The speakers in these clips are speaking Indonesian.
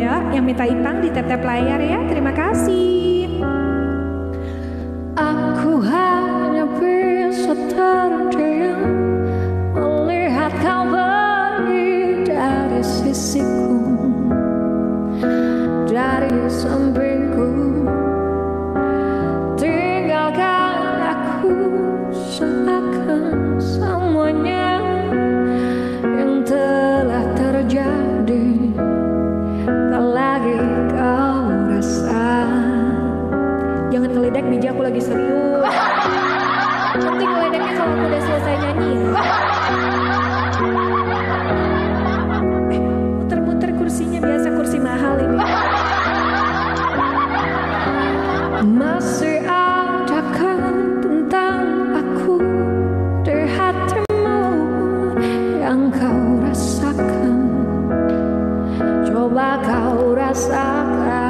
ya. Yang minta Ipang di tap-tap layar ya. Terima kasih. Aku hanya bisa terdiam melihat kau pergi dari sisiku, dari sampingku. Lagi serius. Nanti ngeledeknya kalau aku udah selesai nyanyi muter-muter kursinya biasa kursi mahal ini. Masih adakah tentang aku di hatimu yang kau rasakan? Coba kau rasakan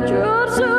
drops